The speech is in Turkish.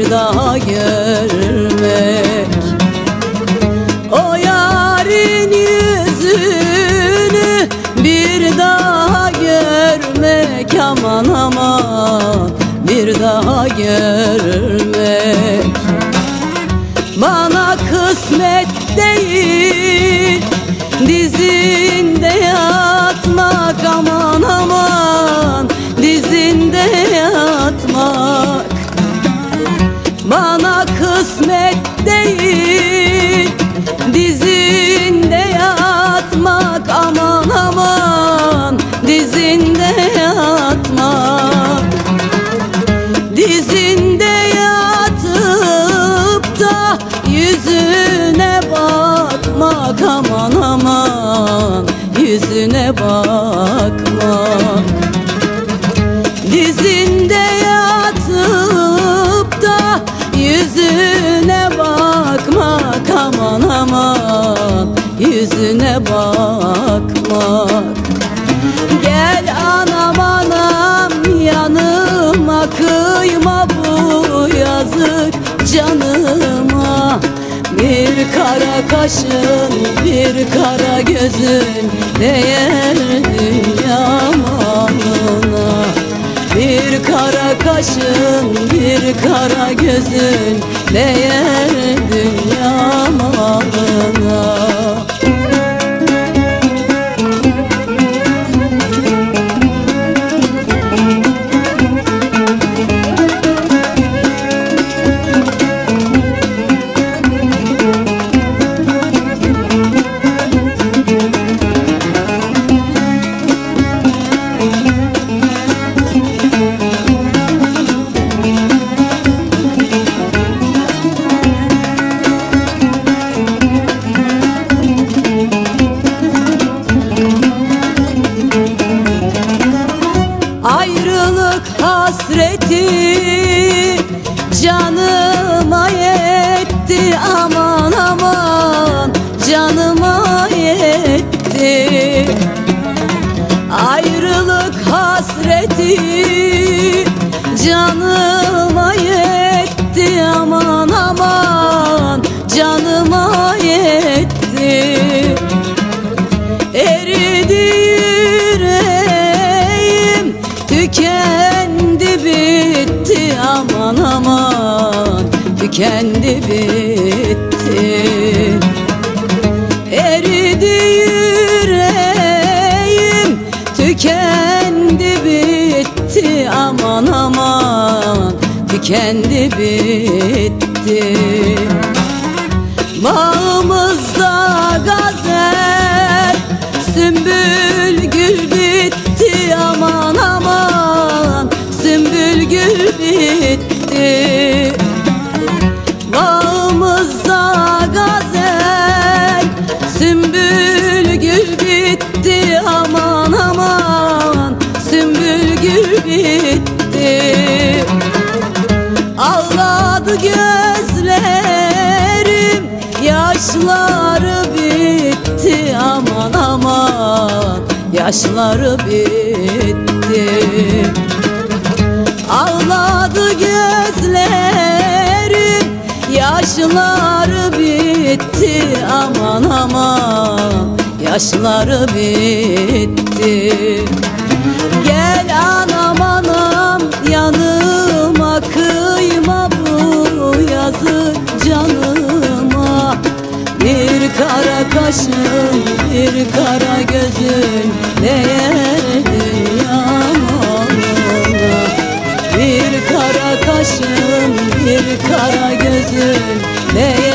bir daha görmek O yarın yüzünü bir daha görmek. Aman aman bir daha görmek Dizinde yatıp da yüzüne bakmak aman aman yüzüne bakmak. Dizinde yatıp da yüzüne bakmak aman aman yüzüne bakmak. Gel anam anam yanıma kıyma yazık canıma Bir kara kaşın bir kara gözün değer dünya malına Bir kara kaşın bir kara gözün değer dünya hasreti canıma yetti. Aman aman canıma yetti. Ayrılık hasreti canıma Tükendi bitti. Eridi yüreğim Tükendi bitti. Aman aman Tükendi bitti. Bağımızda gazel Sümbül gül bitti. Aman aman gözlerim Yaşları bitti aman aman Yaşları bitti. Ağladı gözlerim Yaşları bitti aman aman Yaşları bitti kaşın bir kara gözün değer dünya malına Bir kara kaşın bir kara gözün değer